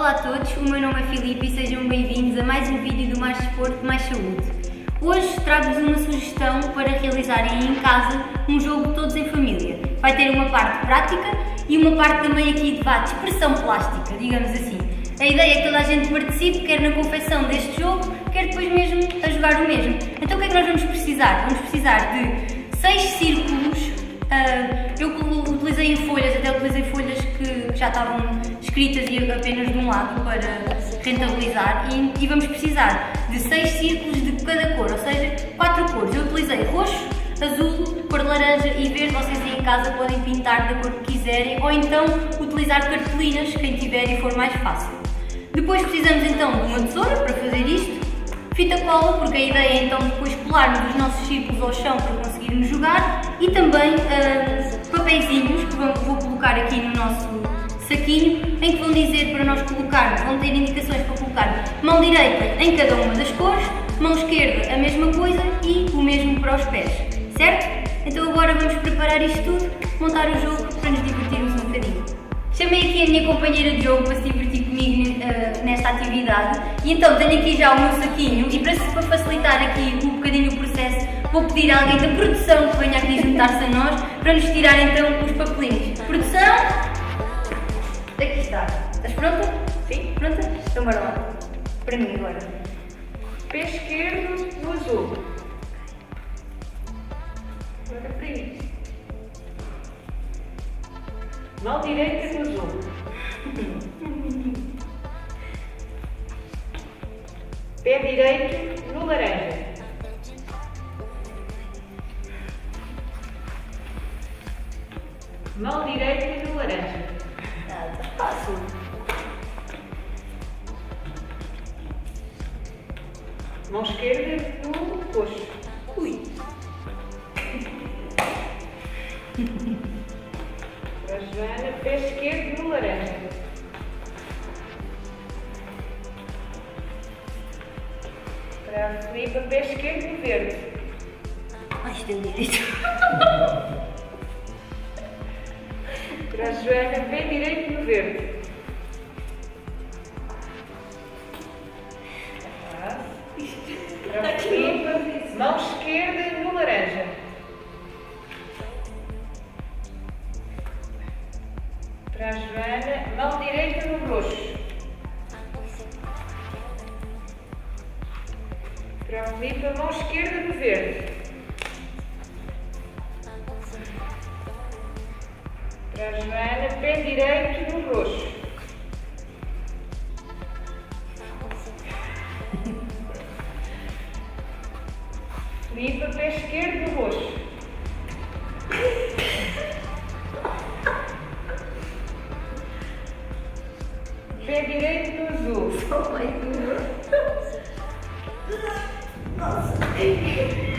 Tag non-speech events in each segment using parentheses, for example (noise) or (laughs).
Olá a todos, o meu nome é Filipe e sejam bem-vindos a mais um vídeo do Mais Desporto, Mais Saúde. Hoje trago-vos uma sugestão para realizarem em casa um jogo todos em família. Vai ter uma parte prática e uma parte também aqui de debate, expressão plástica, digamos assim. A ideia é que toda a gente participe, quer na confecção deste jogo, quer depois mesmo a jogar o mesmo. Então o que é que nós vamos precisar? Vamos precisar de seis círculos. Uh, eu utilizei folhas, até utilizei folhas já estavam escritas apenas de um lado para rentabilizar e, e vamos precisar de seis círculos de cada cor, ou seja, quatro cores. Eu utilizei roxo, azul, cor laranja e verde. Vocês aí em casa podem pintar da cor que quiserem ou então utilizar cartolinas, quem tiver e for mais fácil. Depois precisamos então de uma tesoura para fazer isto, fita cola, porque a ideia é então depois colarmos os nossos círculos ao chão para conseguirmos jogar e também uh, papeizinhos que vou colocar aqui no nosso saquinho em que vão dizer para nós colocarmos, vão ter indicações para colocar mão direita em cada uma das cores, mão esquerda a mesma coisa e o mesmo para os pés, certo? Então agora vamos preparar isto tudo, montar o jogo para nos divertirmos um bocadinho. Chamei aqui a minha companheira de jogo para se divertir comigo uh, nesta atividade e então tenho aqui já o meu saquinho e para, para facilitar aqui um bocadinho o processo vou pedir a alguém da produção que venha aqui juntar-se a nós para nos tirar então os papelinhos. Produção, aqui está. Estás pronta? Sim. Pronta? Então bora lá. Para mim agora. Pé esquerdo no azul. Agora para mim. Mão direita no azul. (laughs) Pé direito no laranja. Mão direita no laranja. Fácil. Mão esquerda no roxo. Ui. Para a Joana, pé esquerdo no laranja. Para a Filipa, pé esquerdo no verde. Ai, isto é direito. (laughs) Para a Joana, pé direito no verde. Para a Filipa, mão esquerda no laranja. Para a Joana, mão direita no roxo. Para a Filipa, mão esquerda no verde. A Joana, pé direito no roxo. Filipa, pé esquerdo no roxo. Pé direito no azul. Já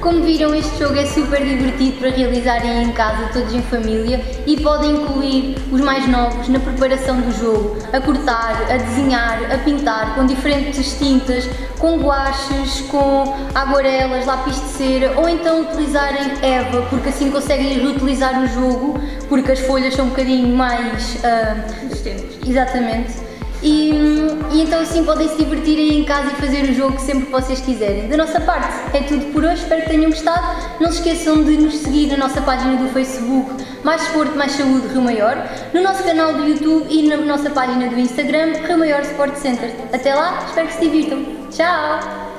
Como viram, este jogo é super divertido para realizarem em casa, todos em família, e podem incluir os mais novos na preparação do jogo, a cortar, a desenhar, a pintar com diferentes tintas, com guaches, com aguarelas, lápis de cera, ou então utilizarem Eva, porque assim conseguem reutilizar o jogo, porque as folhas são um bocadinho mais ah, Resistentes. Exatamente. E, e então assim podem se divertir aí em casa e fazer o jogo sempre que vocês quiserem. Da nossa parte é tudo por hoje, espero que tenham gostado. Não se esqueçam de nos seguir na nossa página do Facebook Mais Desporto, Mais Saúde Rio Maior, no nosso canal do YouTube e na nossa página do Instagram Rio Maior Sport Center. Até lá, espero que se divirtam. Tchau!